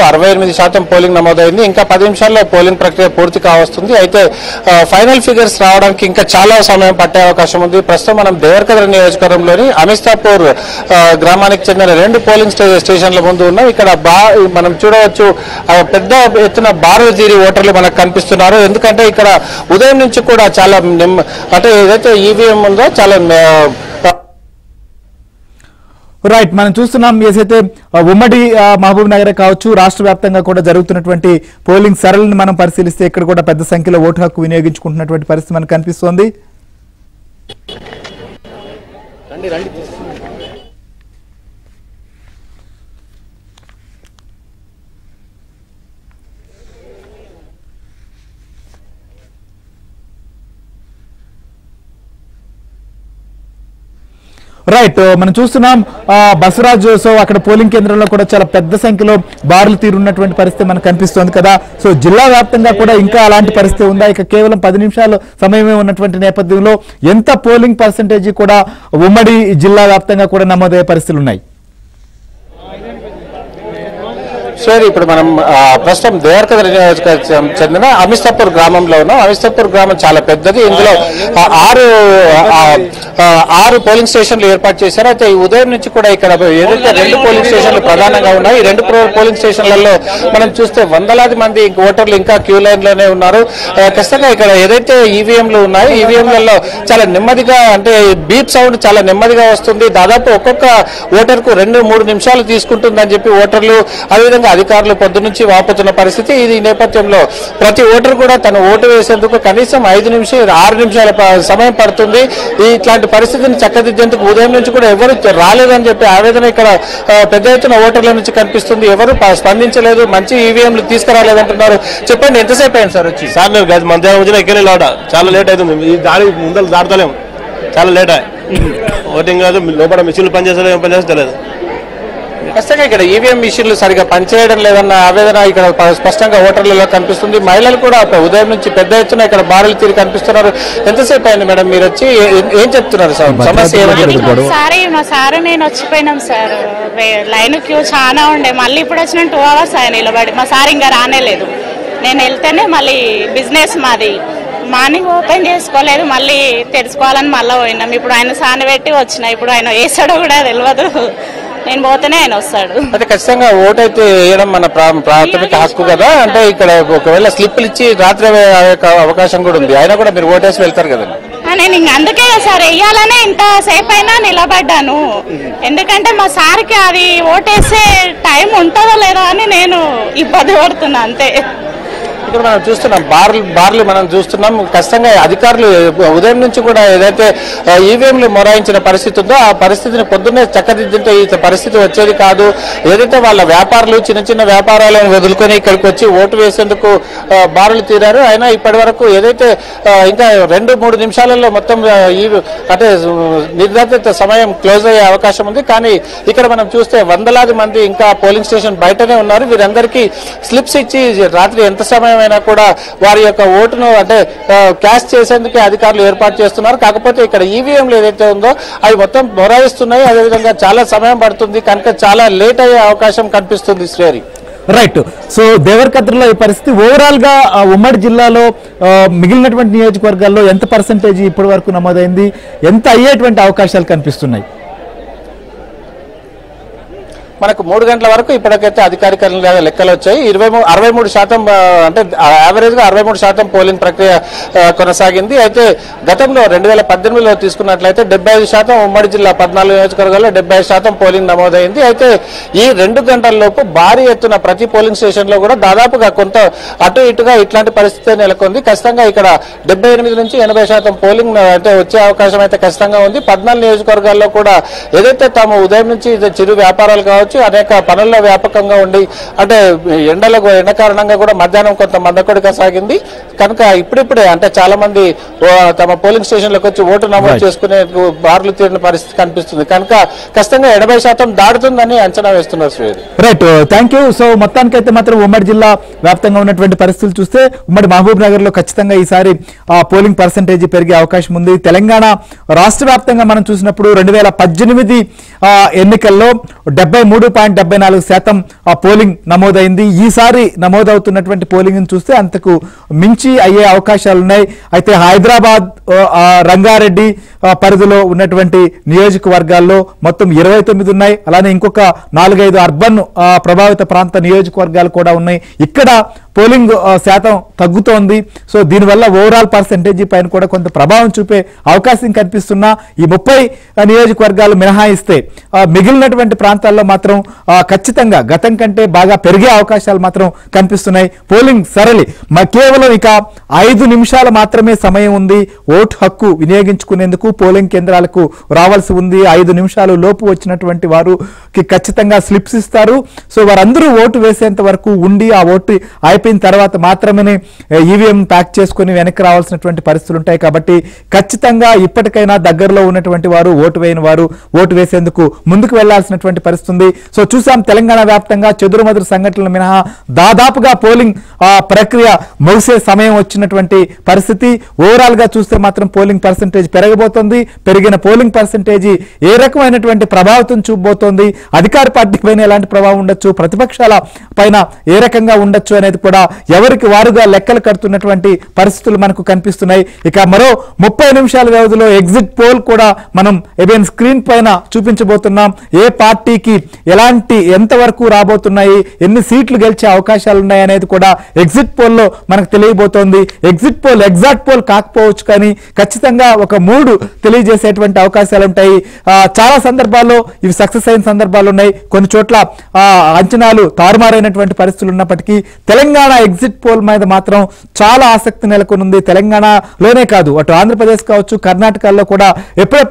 దాదాపు అరవై ఎనిమిది శాతం పోలింగ్ నమోదైంది. ఇంకా పది నిమిషాల్లో పోలింగ్ ప్రక్రియ పూర్తి కావస్తుంది. అయితే ఫైనల్ ఫిగర్స్ రావడానికి ఇంకా చాలా సమయం పట్టే అవకాశం ఉంది. ప్రస్తుతం మనం దేవరకద్ర నియోజకవర్గంలోని అమిస్తాపూర్ గ్రామానికి చెందిన రెండు పోలింగ్ స్టే- స్టేషన్ల ముందు ఉన్నాం. ఇక్కడ బా మనం చూడవచ్చు పెద్ద ఎత్తున బారులు తీరి ఓటర్లు మనకు కనిపిస్తున్నారు. ఎందుకంటే ఇక్కడ ఉదయం నుంచి కూడా చాలా నెమ్మ- అంటే ఏదైతే ఈవీఎం ఉందో చాలా రైట్ మనం చూస్తున్నాం ఏదైతే ఉమ్మడి మహబూబ్ నగర్ కావచ్చు రాష్ట్ర వ్యాప్తంగా కూడా జరుగుతున్నటువంటి పోలింగ్ సరళిని మనం పరిశీలిస్తే ఇక్కడ కూడా పెద్ద సంఖ్యలో ఓటు హక్కు వినియోగించుకుంటున్నటువంటి పరిస్థితి మనకు కనిపిస్తోంది. రైట్ uh, మనం చూస్తున్నాం ఆ, బసవరాజ్ సో అక్కడ పోలింగ్ కేంద్రంలో కూడా చాలా పెద్ద సంఖ్యలో బారులు తీరున్నటువంటి పరిస్థితి మనకు కనిపిస్తోంది కదా. సో జిల్లా వ్యాప్తంగా కూడా ఇంకా అలాంటి పరిస్థితి ఉందా? ఇక కేవలం పది నిమిషాలు సమయమే ఉన్నటువంటి నేపథ్యంలో ఎంత పోలింగ్ పర్సంటేజ్ కూడా ఉమ్మడి జిల్లా వ్యాప్తంగా కూడా నమోదయ్యే పరిస్థితులు ఉన్నాయి? సార్ ఇప్పుడు మనం ప్రస్తుతం దేవర్కద నియోజకవర్గం చెందిన అమిస్తాపూర్ గ్రామంలో ఉన్నాం. అమిస్తాపూర్ గ్రామం చాలా పెద్దది. ఇందులో ఆరు ఆరు పోలింగ్ స్టేషన్లు ఏర్పాటు చేశారు. అయితే ఈ ఉదయం నుంచి కూడా ఇక్కడ ఏదైతే రెండు పోలింగ్ స్టేషన్లు ప్రధానంగా ఉన్నాయి ఈ రెండు పోలింగ్ స్టేషన్లలో మనం చూస్తే వందలాది మంది ఓటర్లు ఇంకా క్యూ లైన్లోనే ఉన్నారు ఖచ్చితంగా ఇక్కడ ఏదైతే ఈవీఎంలు ఉన్నాయో ఈవీఎంలలో చాలా నెమ్మదిగా అంటే బీప్ సౌండ్ చాలా నెమ్మదిగా వస్తుంది. దాదాపు ఒక్కొక్క ఓటర్కు రెండు మూడు నిమిషాలు తీసుకుంటుందని చెప్పి ఓటర్లు అదేవిధంగా అధికారులు పొద్దు నుంచి వాపుతున్న పరిస్థితి. ఇది నేపథ్యంలో ప్రతి ఓటర్ కూడా తన ఓటు వేసేందుకు కనీసం ఐదు నిమిషాలు ఆరు నిమిషాల సమయం పడుతుంది. ఇట్లాంటి పరిస్థితిని చక్కదిద్దేందుకు ఉదయం నుంచి కూడా ఎవరు రాలేదని చెప్పి ఆవేదన ఇక్కడ పెద్ద ఎత్తున ఓటర్ల నుంచి కనిపిస్తుంది. ఎవరు స్పందించలేదు. మంచి ఈవీఎంలు తీసుకురాలేదంటున్నారు. చెప్పండి ఎంతసేపు అయింది సార్ వచ్చి? సార్ నేను గది మధ్యాహ్నం వచ్చిన ఎక్కలే లాట. చాలా లేట్ అవుతుంది. ఈ దాడి ముందర దాడతలేము చాలా లేట్ ఓటింగ్ కాదు లోపల మిషన్లు పనిచేస్తలేదు ఏం పనిచేస్తే తెలియదు ఖచ్చితంగా ఇక్కడ ఈవీఎం మిషన్లు సరిగా పనిచేయడం లేదన్న ఆవేదన ఇక్కడ స్పష్టంగా ఓటర్లలో కనిపిస్తుంది. మహిళలు కూడా ఒక ఉదయం నుంచి పెద్ద ఎత్తున ఇక్కడ బారులు తీరి కనిపిస్తున్నారు. ఎంతసేపు అయింది మేడం మీరు వచ్చి? ఏ- చెప్తున్నారు సార్? సమస్య మా సార్ నేను వచ్చిపోయినాం సార్. లైన్ క్యూ చాలా ఉండే. మళ్ళీ ఇప్పుడు వచ్చిన టూ అవర్స్ ఆయన నిలబడి మా సార్ ఇంకా రానేలేదు నేను వెళ్తేనే మళ్ళీ బిజినెస్ మాది. మార్నింగ్ ఓపెన్ చేసుకోలేదు. మళ్ళీ తెరుచుకోవాలని మళ్ళీ పోయినాం. ఇప్పుడు ఆయన సాన పెట్టి వచ్చిన. ఇప్పుడు ఆయన వేసాడో కూడా తెలియదు. నేను పోతేనే ఆయన వస్తాడు. అంటే ఖచ్చితంగా ఓటు అయితే వేయడం మన ప్రా- ప్రాథమిక హక్కు కదా? అంటే ఇక్కడ ఒకవేళ స్లిప్లు ఇచ్చి రాత్రి అవకాశం కూడా ఉంది. అయినా కూడా మీరు ఓటేసి వెళ్తారు కదండి. నేను ఇంక అందుకే సార్ వెయ్యాలనే ఇంత సేపు అయినా నిలబడ్డాను. ఎందుకంటే మా సార్కి అది ఓటేసే టైం ఉంటుందో లేదో అని నేను ఇబ్బంది పడుతున్నా అంతే. ఇక్కడ మనం చూస్తున్నాం. బార్లు బార్లు మనం చూస్తున్నాం. ఖచ్చితంగా అధికారులు ఉదయం నుంచి కూడా ఏదైతే ఈవీఎంలు మొరాయించిన పరిస్థితి ఉందో ఆ పరిస్థితిని పొద్దున్నే చక్కదిద్దుంటే ఈ పరిస్థితి వచ్చేది కాదు. ఏదైతే వాళ్ళ వ్యాపారులు చిన్న చిన్న వ్యాపారాలను వదులుకొని ఇక్కడికి వచ్చి ఓటు వేసేందుకు బారులు తీరారు అయినా ఇప్పటి వరకు ఏదైతే ఇంకా రెండు మూడు నిమిషాలలో మొత్తం ఈ అంటే నిర్ధారిత సమయం క్లోజ్ అయ్యే అవకాశం ఉంది. కానీ ఇక్కడ మనం చూస్తే వందలాది మంది ఇంకా పోలింగ్ స్టేషన్ బయటనే ఉన్నారు. వీరందరికీ స్లిప్స్ ఇచ్చి రాత్రి ఎంత సమయం సమయమైనా కూడా వారి యొక్క ఓటును అంటే క్యాష్ చేసేందుకే అధికారులు ఏర్పాటు చేస్తున్నారు. కాకపోతే ఇక్కడ ఈవీఎంలు ఏదైతే ఉందో అవి మొత్తం మొరాయిస్తున్నాయి. అదేవిధంగా చాలా సమయం పడుతుంది. కనుక చాలా లేట్ అయ్యే అవకాశం కనిపిస్తుంది శ్రేరి రైట్ సో దేవరకద్రలో ఈ పరిస్థితి ఓవరాల్గా ఉమ్మడి జిల్లాలో మిగిలినటువంటి నియోజకవర్గాల్లో ఎంత పర్సంటేజ్ ఇప్పటి వరకు నమోదైంది? ఎంత అయ్యేటువంటి అవకాశాలు కనిపిస్తున్నాయి? మనకు మూడు గంటల వరకు ఇప్పటికైతే అధికారికంగా లెక్కలు వచ్చాయి. ఇరవై మూడు అరవై మూడు శాతం అంటే యావరేజ్గా అరవై మూడు శాతం పోలింగ్ ప్రక్రియ కొనసాగింది. అయితే గతంలో రెండు వేల పద్దెనిమిదిలో తీసుకున్నట్లయితే డెబ్బై ఐదు శాతం ఉమ్మడి జిల్లా పద్నాలుగు నియోజకవర్గాల్లో డెబ్బై ఐదు శాతం పోలింగ్ నమోదైంది. అయితే ఈ రెండు గంటల్లోపు భారీ ఎత్తున ప్రతి పోలింగ్ స్టేషన్లో కూడా దాదాపుగా కొంత అటు ఇటుగా ఇట్లాంటి పరిస్థితి నెలకొంది. ఖచ్చితంగా ఇక్కడ డెబ్బై ఎనిమిది నుంచి ఎనభై శాతం పోలింగ్ అయితే వచ్చే అవకాశం అయితే ఖచ్చితంగా ఉంది. పద్నాలుగు నియోజకవర్గాల్లో కూడా ఏదైతే తాము ఉదయం నుంచి చిరు వ్యాపారాలు కావచ్చు అనేక పనుల్లో వ్యాపకంగా ఉండి అంటే ఎండలకు ఎండ కారణంగా కూడా మధ్యాహ్నం కొంత మందకొడిక సాగింది. కనుక ఇప్పుడిప్పుడే అంటే చాలా మంది తమ పోలింగ్ స్టేషన్లకు వచ్చి ఓటు నమోదు. చేసుకునే బార్లు తీరిన పరిస్థితి కనిపిస్తుంది. కనుక ఖచ్చితంగా ఎనభై శాతం దాడుతుందని అంచనా వేస్తున్నారు రైట్ థ్యాంక్ యూ సో మొత్తానికైతే మాత్రం ఉమ్మడి జిల్లా వ్యాప్తంగా ఉన్నటువంటి పరిస్థితులు చూస్తే ఉమ్మడి మహబూబ్ నగర్లో ఖచ్చితంగా ఈసారి పోలింగ్ పర్సంటేజ్ పెరిగే అవకాశం ఉంది. తెలంగాణ రాష్ట్ర వ్యాప్తంగా మనం చూసినప్పుడు రెండు వేల పద్దెనిమిది ఎన్నికల్లో డెబ్బై మూడు పాయింట్ డెబ్బై నాలుగు శాతం ఆ పోలింగ్ నమోదైంది. ఈసారి నమోదవుతున్నటువంటి పోలింగ్ చూస్తే అంతకు మించి అయ్యే అవకాశాలు ఉన్నాయి అయితే హైదరాబాద్ రంగారెడ్డి పరిధిలో ఉన్నటువంటి నియోజకవర్గాల్లో మొత్తం ఇరవై తొమ్మిది ఉన్నాయి. అలానే ఇంకొక నాలుగైదు అర్బన్ ప్రభావిత ప్రాంత నియోజకవర్గాలు కూడా ఉన్నాయి. ఇక్కడ పోలింగ్ శాతం తగ్గుతోంది. సో దీనివల్ల ఓవరాల్ పర్సెంటేజ్ పైన కూడా కొంత ప్రభావం చూపే అవకాశం కనిపిస్తున్నా ఈ ముప్పై నియోజకవర్గాలు మినహాయిస్తే మిగిలినటువంటి ప్రాంతాల్లో మాత్రం ఖచ్చితంగా గతం కంటే బాగా పెరిగే అవకాశాలు మాత్రం కనిపిస్తున్నాయి. పోలింగ్ సరళి. కేవలం ఇక ఐదు నిమిషాలు మాత్రమే సమయం ఉంది. ఓటు హక్కు వినియోగించుకునేందుకు పోలింగ్ కేంద్రాలకు రావాల్సి ఉంది. ఐదు నిమిషాలు లోపు వచ్చినటువంటి వారుకి ఖచ్చితంగా స్లిప్స్ ఇస్తారు. సో వారందరూ ఓటు వేసేంత వరకు ఉండి ఆ ఓటు అయిపోయిన తర్వాత మాత్రమే ఈవీఎం ప్యాక్ చేసుకుని వెనక్కి రావాల్సినటువంటి పరిస్థితులు ఉంటాయి కాబట్టి ఖచ్చితంగా ఇప్పటికైనా దగ్గరలో ఉన్నటువంటి వారు ఓటు వేయని వారు ఓటు వేసేందుకు ముందుకు వెళ్ళాల్సినటువంటి పరిస్థితి ఉంది. సో చూసాం తెలంగాణ వ్యాప్తంగా చెదురుమదురు సంఘటనలు మినహా దాదాపుగా పోలింగ్ ప్రక్రియ ముగిసే సమయం వచ్చినటువంటి పరిస్థితి. ఓవరాల్గా చూస్తే మాత్రం పోలింగ్ పర్సంటేజ్ పెరగబోతోంది. పెరిగిన పోలింగ్ పర్సంటేజ్ ఏ రకమైనటువంటి ప్రభావితం చూపబోతోంది? అధికార పార్టీ పైన ఎలాంటి ప్రభావం ఉండొచ్చు? ప్రతిపక్షాల పైన ఏ రకంగా ఉండొచ్చు అనేది కూడా ఎవరికి వారుగా లెక్కలు కడుతున్నటువంటి పరిస్థితులు మనకు కనిపిస్తున్నాయి. ఇక మరో ముప్పై నిమిషాల వ్యవధిలో ఎగ్జిట్ పోల్ కూడా మనం ఎబెన్ స్క్రీన్ పైన చూపించబోతున్నాం. ఏ పార్టీకి ఎలాంటి ఎంతవరకు రాబోతున్నాయి ఎన్ని సీట్లు గెలిచే అవకాశాలు ఉన్నాయి అనేది కూడా ఎగ్జిట్ పోల్లో మనకు తెలియబోతోంది. ఎగ్జిట్ పోల్ ఎగ్జాక్ట్ పోల్ కాకపోవచ్చు కానీ ఖచ్చితంగా ఒక మూడు తెలియజేసేటువంటి అవకాశాలు ఉంటాయి. చాలా సందర్భాల్లో ఇవి సక్సెస్ అయిన సందర్భాలు ఉన్నాయి. కొన్ని చోట్ల అంచనాలు తారుమారైనటువంటి పరిస్థితులు ఉన్నప్పటికీ తెలంగాణ ఎగ్జిట్ పోల్ మీద మాత్రం చాలా ఆసక్తి నెలకొని ఉంది తెలంగాణలోనే కాదు అటు ఆంధ్రప్రదేశ్ కావచ్చు కర్ణాటకలో కూడా ఎప్పుడెప్పుడు